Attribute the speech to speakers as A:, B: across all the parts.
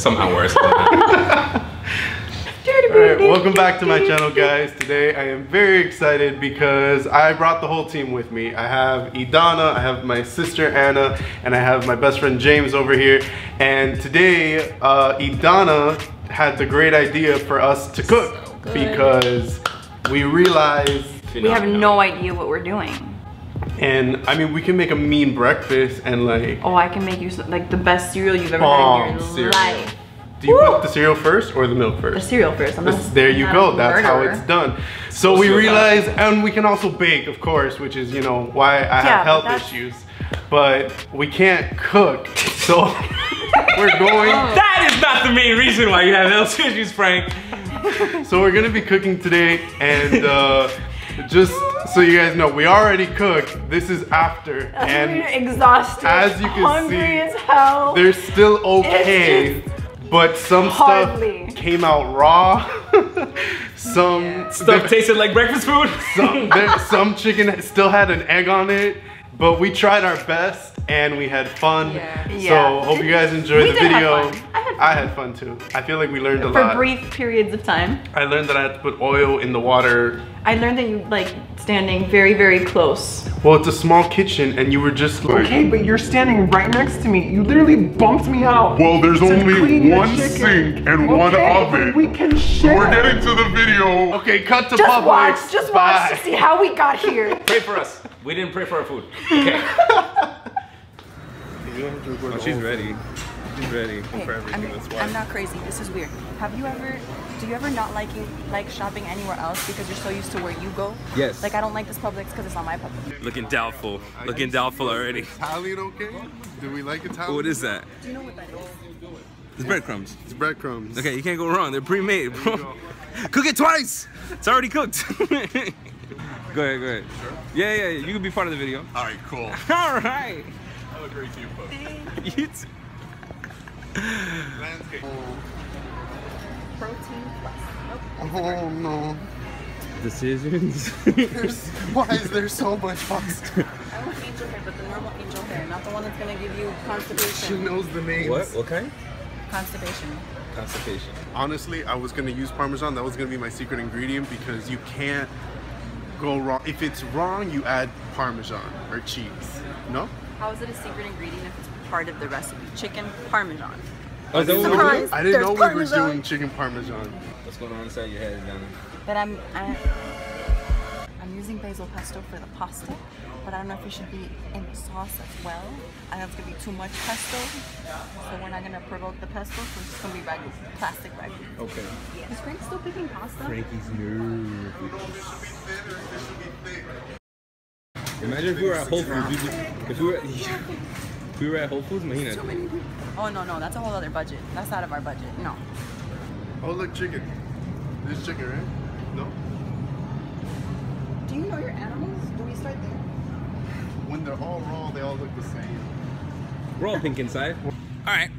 A: somehow worse.
B: Alright, welcome back to my channel guys. Today I am very excited because I brought the whole team with me. I have Idana, I have my sister Ana, and I have my best friend James over here. And today, uh, Idana had the great idea for us to cook
C: So
B: because we realized
C: We have no idea what we're doing.
B: And I mean we can make a mean breakfast and like
C: Oh, I can make you like the best cereal you've ever had in your
B: cereal.
C: life.
B: do you
C: Woo!
B: put the cereal first or the milk first?
C: The cereal first. I'm not,
B: This- there you
C: I'm
B: go.
C: not a
B: That's how it's done. So we
A: Sociopath.
B: realize, and we can also bake, of course, which is you know why I
C: Yeah,
B: have
C: but
B: health
C: that's-
B: issues. But we can't cook, so we're going.
A: that is not the main reason why you have health issues, Frank.
B: So we're gonna be cooking today, and uh, just so you guys know, we already cooked. This is after, And
C: We're
B: and
C: exhausted.
B: as you can
C: hungry
B: see,
C: as hell.
B: they're still okay. But some
C: Hardly.
B: stuff came out raw. some
A: Stuff tasted like breakfast food.
B: some, there, some chicken still had an egg on it, but we tried our best and we had fun.
C: Yeah.
B: So
C: Yeah.
B: hope you guys enjoyed
C: We
B: the
C: did have
B: video.
C: fun. I had
B: fun too. I feel like we learned a lot.
C: For brief periods of time.
B: I learned that I had to put oil in the water.
C: I learned that you like standing very, very close.
B: Well, it's a small kitchen and you were just like,
D: Okay, but you're standing right next to me. You literally bumped me out.
E: Well, there's only one sink and one
D: Okay,
E: oven.
D: We can share.
E: We're getting to the video.
B: okay, cut to
C: Just
B: Publix.
C: watch, just watch to see how we got here.
A: Pray for us. We didn't pray for our food. Okay.
B: Oh,
A: she's ready. She's ready
F: Hey,
A: for everything.
F: I'm,
A: That's why.
F: I'm not crazy. This is weird. Have you ever, do you ever not liking like shopping anywhere else because you're so used to where you go?
A: Yes.
F: Like I don't like this Publix because it's not my Publix.
A: Looking doubtful. Looking doubtful already.
B: Italian okay? Do we like Italian?
A: What is that?
F: Do you know what that is?
A: It's breadcrumbs.
B: It's breadcrumbs.
A: Okay, you can't go wrong. They're pre-made, bro. Cook it twice. It's already cooked. go ahead, go ahead. Yeah, yeah, yeah. You can be part of the video.
E: All right, cool.
A: All right.
E: Have a great team post.
A: You too.
E: Landscape.
F: Protein plus. Nope.
B: Oh no.
A: Decisions.
B: Why is there so much pasta?
F: I want angel hair, but the normal angel hair, not the one that's gonna give you constipation.
B: She
F: constipation.
B: knows the name.
A: what? What kind?
F: Constipation.
A: Constipation.
B: Honestly, I was gonna use Parmesan. That was gonna be my secret ingredient because you can't go wrong. If it's wrong, you add Parmesan or cheese. No?
F: How is it a secret ingredient if it's part of the recipe? Chicken parmesan.
A: Oh, is that
F: Surprise.
A: doing?
B: I didn't
F: There's
B: know we
F: Parmesan.
B: were doing chicken Parmesan.
A: What's going on inside your head, Donna?
F: But I'm I, I'm using basil pesto for the pasta, but I don't know if it should be in the sauce as well. I know it's gonna be too much pesto, so we're not gonna provoke the pesto. So it's just gonna be ragu, plastic ragu.
A: Okay.
F: Is Frank still picking pasta?
A: Frankie's nervous. Imagine if we were at Whole Foods. we'd If we were, if we were at Whole Foods, imagine.
F: Oh no no, that's a whole other budget. That's out of our budget. No.
B: Oh, look, chicken. This chicken, right? No?
F: Do you know your animals? Do we start there?
B: When they're all raw, they all look the same.
A: We're all pink inside. All right.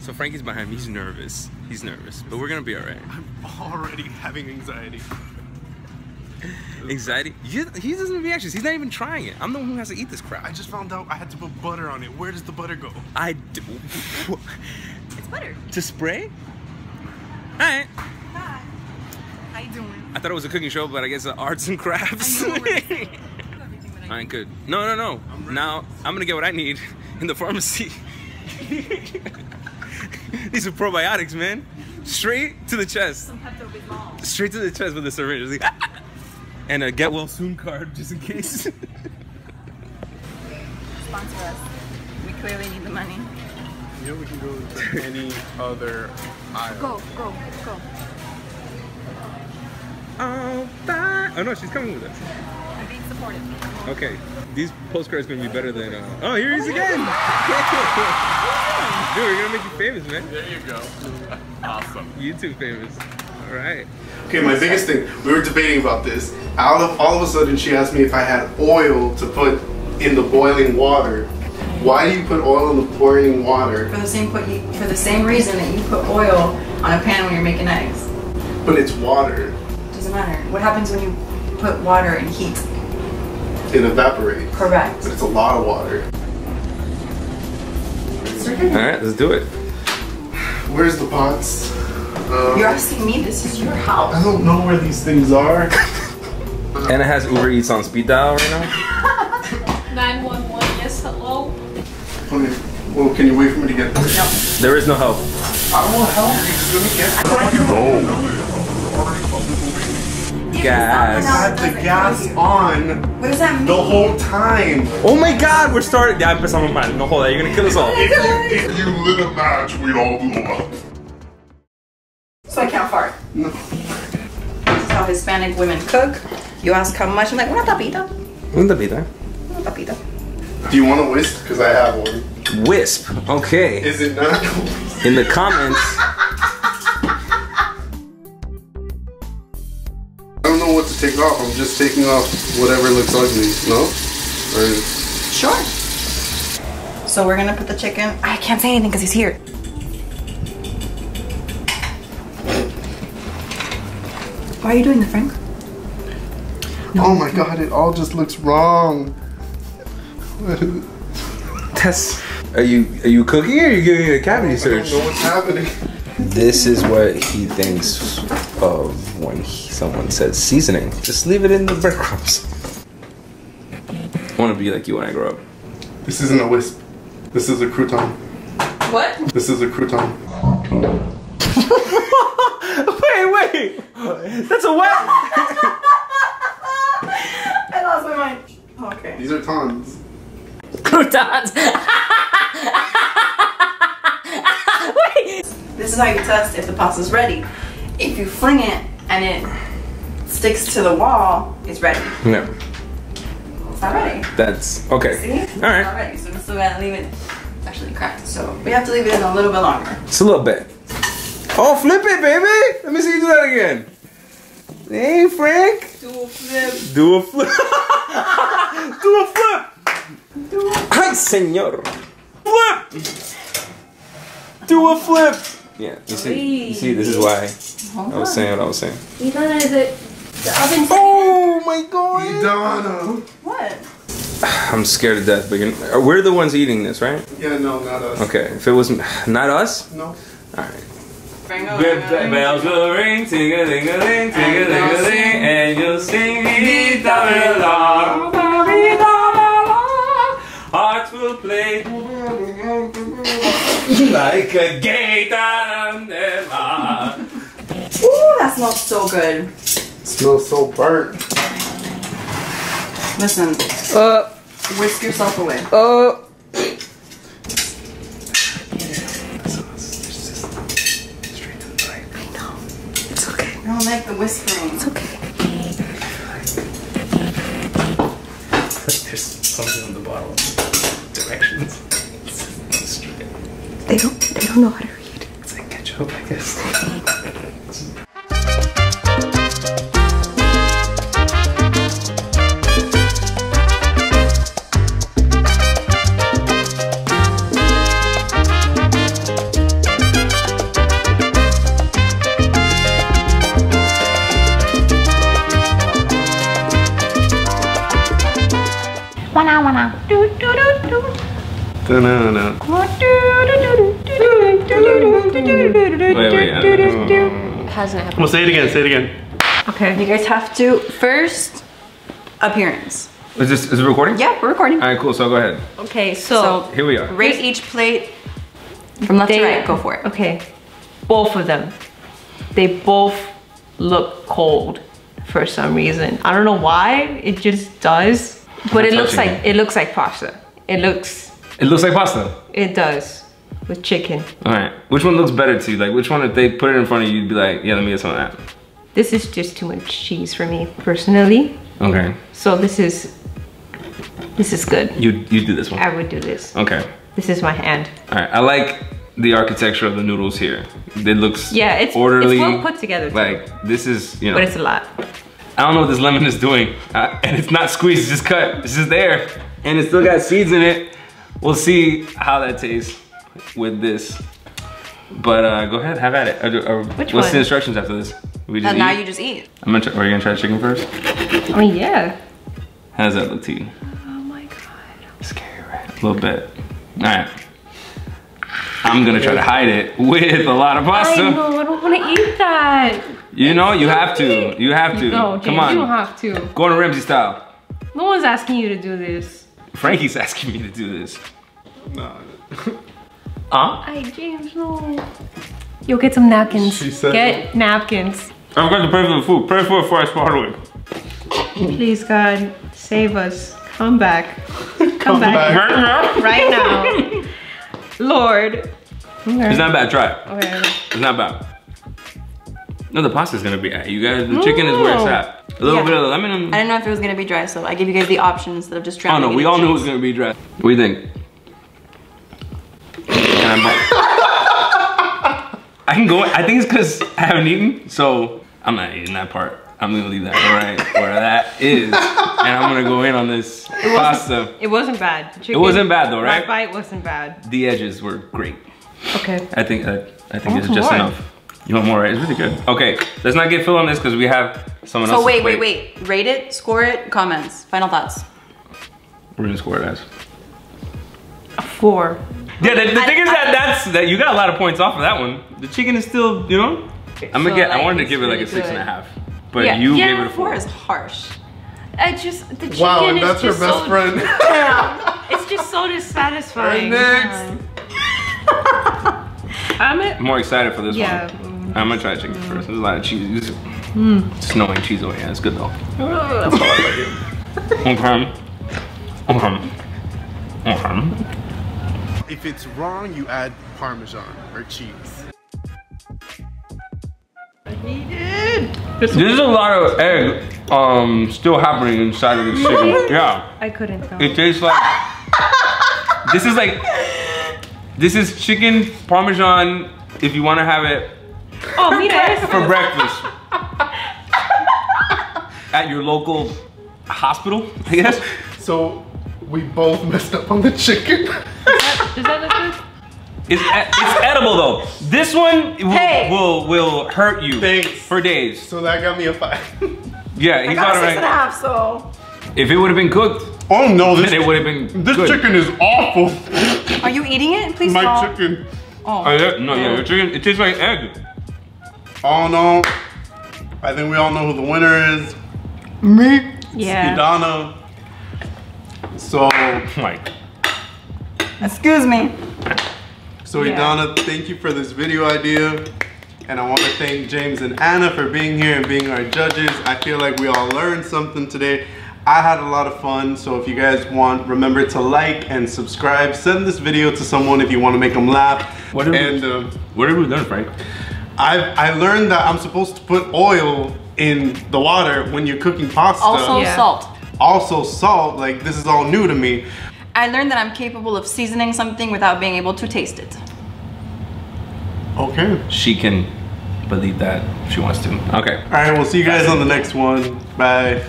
A: So Frankie's behind me. He's nervous. He's nervous, but we're gonna be all right.
B: I'm already having anxiety.
A: Anxiety? You, he doesn't have reactions. He's not even trying it. I'm the one who has to eat this crap.
B: I just found out I had to put butter on it. Where does the butter go?
A: I do.
F: It's butter.
A: to spray? All right.
F: Hi. How you doing?
A: I thought it was a cooking show, but I guess uh, arts and crafts.
F: I know,
A: All
F: right? You have everything that I
A: right, good. No, no, no. Now I'm gonna get what I need in the pharmacy. These are probiotics, man. Straight to the chest.
F: Some Pepto-Bismol.
A: Straight to the chest with the syringe. It's like, and a get well soon card just in case.
F: Sponsor us. We clearly need the money.
B: You know, we can go to any other aisle.
F: Go, go, go.
A: oh, bye. Oh no, she's coming with us.
F: I'm being supportive.
A: Okay, these postcards gonna be better than. Uh... Oh, here he is again. Dude, we're gonna make you famous, man.
E: There you go. Awesome.
A: YouTube famous. All right.
B: Okay, my biggest thing, we were debating about this. Out of all of a sudden, she asked me if I had oil to put in the boiling water. Why do you put oil in the boiling water?
C: For the same put for the same reason that you put oil on a pan when you're making eggs.
B: But it's water.
C: Doesn't matter. What happens when you put water in heat?
B: It evaporates.
C: Correct.
B: But it's a lot of water.
A: All right, let's do it.
B: Where's the pots? Um,
C: You're asking me. This is your house.
B: I don't know where these things are.
A: Ana has Uber Eats on speed dial right now.
G: 911, yes, hello?
B: Okay. Well, can you wait for me to get this?
A: There is no help.
B: I don't want help. You just let me get
A: Gas.
B: I had the gas on
C: What does that mean?
B: the whole time.
A: Oh my god, we're starting. Ya empezamos mal. No joda, you're gonna kill us all.
E: If you, if you lit a match, we'd all blow up.
C: Hispanic women cook. You ask how much, I'm like, una tapita.
A: Una tapita.
C: Una tapita.
B: Do you want a whisk? Because I have one.
A: Wisp. Okay.
B: Is it not?
A: In the comments.
B: I don't know what to take off. I'm just taking off whatever looks ugly. No? Or
C: Sure. So we're gonna put the chicken. I can't say anything because he's here. Why are you doing the Frank?
B: oh my god, it all just looks wrong.
A: That's. Are you are you cooking or are you giving it a cavity
B: I don't
A: search?
B: know what's happening.
A: This is what he thinks of when he, someone says seasoning. Just leave it in the breadcrumbs. I want to be like you when I grow up.
B: This isn't a wisp. This is a crouton.
C: What?
B: This is a crouton.
A: wait, wait. That's a what?
C: I lost my mind. Okay.
B: These are tons.
G: Croutons.
C: This is how you test if the pasta's ready. If you fling it and it sticks to the wall, it's ready.
A: No,
C: It's not ready.
A: that's okay.
C: See? It's
A: All
C: not ready. So we still gotta leave it actually cracked. So we have to leave it in a little bit longer.
A: It's a little bit. Oh, flip it, baby. Let me see you do that again. Hey, Frank.
C: Do a flip.
A: Do a flip. do a flip. Ay, señor. Flip. Do a flip. Yeah, you see, you see, this is why I was saying what I was saying.
G: Ethan, is it the oven?
A: Oh my god.
B: Donna.
C: What?
A: I'm scared to death, but you're, uh, we're the ones eating this, right?
B: Yeah, no, not us.
A: Okay, if it was not us,
B: No.
A: Alright.
C: Frango,
A: Good bells will ring, ting a ling a ling, ting a ling a ling, and you'll sing me da da da da Hearts will play like a gay da da
C: Ooh, that smells so good.
B: smells so burnt.
C: Listen,
G: Uh,
C: whisk yourself away.
G: uh.
C: I don't like the whispering. It's okay.
A: There's something on the bottle. Directions.
G: They don't, they don't know how to read.
A: It's like ketchup, I guess.
B: Da-na-na.
A: Wait, wait, yeah.
G: Hasn't happened.
B: Well, say it again. Say it again.
G: Okay.
C: You guys have to first appearance.
A: Is this is it recording?
C: Yeah, we're recording.
A: Alright, cool. So go ahead.
G: Okay, so,
C: So
A: Here we are.
C: rate each plate from left to right. Go for it.
G: Okay, both of them. They both look cold for some reason. I don't know why. It just does. But it looks
A: touching
G: like it looks like pasta. It looks.
A: It looks like pasta.
G: It does with chicken.
A: Alright. Which one looks better to you? Like which one if they put it in front of you, you'd be like, yeah, let me get some of that.
G: This is just too much cheese for me personally.
A: Okay.
G: So this is this is good.
A: You you do this one.
G: I would do this.
A: Okay.
G: This is my hand.
A: Alright. I like the architecture of the noodles here. It looks
G: Yeah, it's
A: orderly.
G: It's well put together. too,
A: Like this is, you know.
G: but it's a lot.
A: I don't know what this lemon is doing. Uh, and it's not squeezed, it's just cut. It's just there. And it's still got seeds in it. We'll see how that tastes with this. But uh, go ahead, have at it.
G: Which
A: what's
G: one?
A: the instructions after this? We just
C: now
A: eat?
C: you just eat.
A: I'm gonna try, are you gonna try chicken first?
G: I mean, yeah.
A: How does that look to you?
G: Oh my god.
A: Scary, right? A little bit. All right. I'm gonna try to hide it with a lot of
G: I
A: pasta.
G: know, I don't want to eat that.
A: You know, you have to. You have to.
G: No, James,
A: Come on.
G: you don't have to.
A: Gordon Ramsay style.
G: No one's asking you to do this.
A: Frankie's asking me to do this.
B: No.
A: Huh?
G: Hi, James, no. Yo, get some napkins.
B: She said-
G: Get napkins.
A: I've got to pay for the food. Pay for it before I swallow it.
G: Please, God, save us. Come back. Come,
B: Come
G: back.
B: back.
G: right now. Lord. Okay.
A: It's not bad. Try it.
G: Okay.
A: It's not bad. No, the pasta's gonna be at. You guys, the chicken is where it's at. A little
C: Yeah.
A: bit of lemon. And,
C: I didn't know if it was gonna be dry, so I gave you guys the option instead of just
A: trying.
C: oh
A: no, we all knew it was gonna be dry. What do you think? Can I, I can go. I think it's because I haven't eaten, so I'm not eating that part. I'm gonna leave that right where that is, and I'm gonna go in on this pasta.
G: It wasn't bad. The chicken,
A: wasn't bad though, right?
G: My bite wasn't bad.
A: The edges were great.
G: Okay.
A: I think uh, I think
G: want
A: it's just enough. You want more? Right? It's really good. Okay, let's not get Phil on this because we have someone else.
C: So wait, wait, wait. Rate it, score it, comments, final thoughts.
A: We're gonna score it as.
G: Four.
A: Yeah, the, the
C: I-
A: thing is that
C: I-
A: that's that you got a lot of points off of that one. The chicken is still, you know. I'm gonna
C: So,
A: get. I wanted to
C: it's
A: give it like a
C: really
A: six and a
C: good.
A: half, but
G: Yeah.
A: you
G: Yeah,
A: gave it a
C: Four
A: four.
C: is harsh.
G: I just the chicken is
B: Wow, and
G: is
B: that's her best
G: so,
B: friend.
G: It's just so dissatisfying.
B: Next.
G: I'm.
A: I'm more excited for this
G: Yeah.
A: one. I'm gonna try chicken first. There's a lot of cheese. It's snowing cheese over here. It's good though. That's all I like it. Okay. Okay. Okay.
B: If it's wrong, you add Parmesan or cheese.
A: There's a lot of egg um still happening inside of this chicken. Yeah.
G: I couldn't tell.
A: It tastes like this is like this is chicken parmesan if you want to have it
G: oh, mira eso.
A: for breakfast at your local hospital, I guess.
B: So we both messed up on the chicken.
G: Does that look good?
A: It's, it's edible though. This one will,
C: Hey.
A: will will hurt you
B: Thanks.
A: for days.
B: so that got me a five.
A: Yeah, he's
C: Got a
A: all
C: six and a
A: right.
C: half, so.
A: If it would have been cooked,
B: oh no, this
A: then it would have been
B: this
A: good.
B: chicken is awful.
C: Are you eating it? Please
B: My
C: stop.
B: chicken.
A: Oh. oh, yeah, no, yeah, your chicken. It tastes like egg.
B: Oh no. I think we all know who the winner is. Me.
G: Yeah.
B: Idana. So,
A: Like,
C: Excuse me.
B: so
G: Yeah.
B: Idana, thank you for this video idea. And I want to thank James and Ana for being here and being our judges. I feel like we all learned something today. I had a lot of fun, so if you guys want, remember to like and subscribe. Send this video to someone if you want to make them laugh.
A: What did we-
B: and um,
A: what have we done, Frank?
B: I I learned that I'm supposed to put oil in the water when you're cooking pasta.
C: Also
G: Yeah.
C: salt.
B: also salt. Like this is all new to me.
C: I learned that I'm capable of seasoning something without being able to taste it.
B: Okay.
A: She can believe that if she wants to. Okay.
B: All right. We'll see you guys on the next one. Bye.